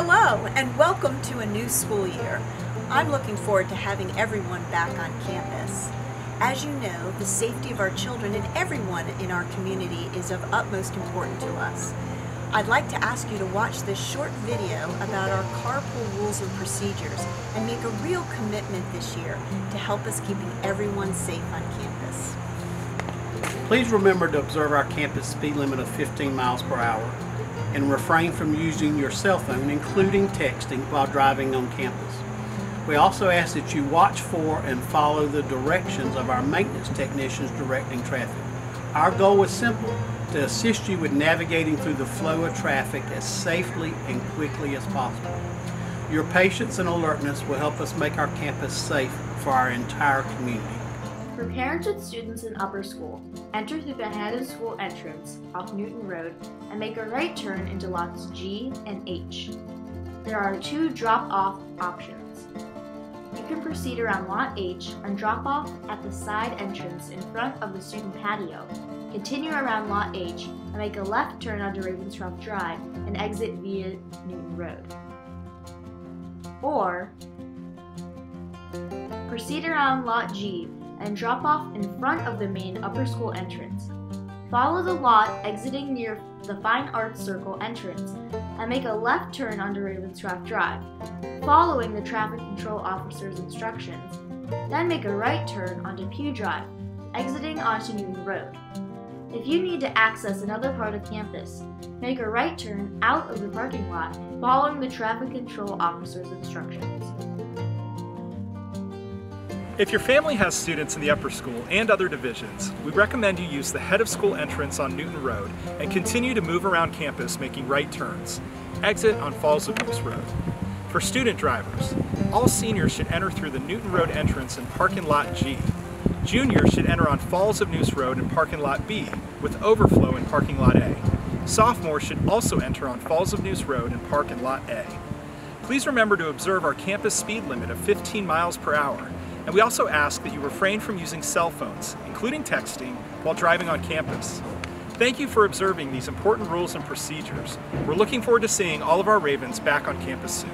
Hello and welcome to a new school year. I'm looking forward to having everyone back on campus. As you know, the safety of our children and everyone in our community is of utmost importance to us. I'd like to ask you to watch this short video about our carpool rules and procedures and make a real commitment this year to help us keeping everyone safe on campus. Please remember to observe our campus speed limit of 15 miles per hour and refrain from using your cell phone, including texting, while driving on campus. We also ask that you watch for and follow the directions of our maintenance technicians directing traffic. Our goal is simple, to assist you with navigating through the flow of traffic as safely and quickly as possible. Your patience and alertness will help us make our campus safe for our entire community. For parents students in upper school, enter through the head of school entrance off Newton Road and make a right turn into lots G and H. There are two drop-off options. You can proceed around Lot H and drop off at the side entrance in front of the student patio. Continue around Lot H and make a left turn onto Ravenscroft Drive and exit via Newton Road. Or proceed around Lot G and drop off in front of the main upper school entrance. Follow the lot exiting near the Fine Arts Circle entrance and make a left turn onto Ravenscroft Drive, following the traffic control officer's instructions. Then make a right turn onto Pew Drive, exiting onto Newton Road. If you need to access another part of campus, make a right turn out of the parking lot, following the traffic control officer's instructions. If your family has students in the upper school and other divisions, we recommend you use the head of school entrance on Newton Road and continue to move around campus making right turns. Exit on Falls of Neuse Road. For student drivers, all seniors should enter through the Newton Road entrance and parking Lot G. Juniors should enter on Falls of Neuse Road and parking Lot B, with overflow in parking Lot A. Sophomores should also enter on Falls of Neuse Road in Lot A. Please remember to observe our campus speed limit of 15 miles per hour and we also ask that you refrain from using cell phones, including texting, while driving on campus. Thank you for observing these important rules and procedures. We're looking forward to seeing all of our Ravens back on campus soon.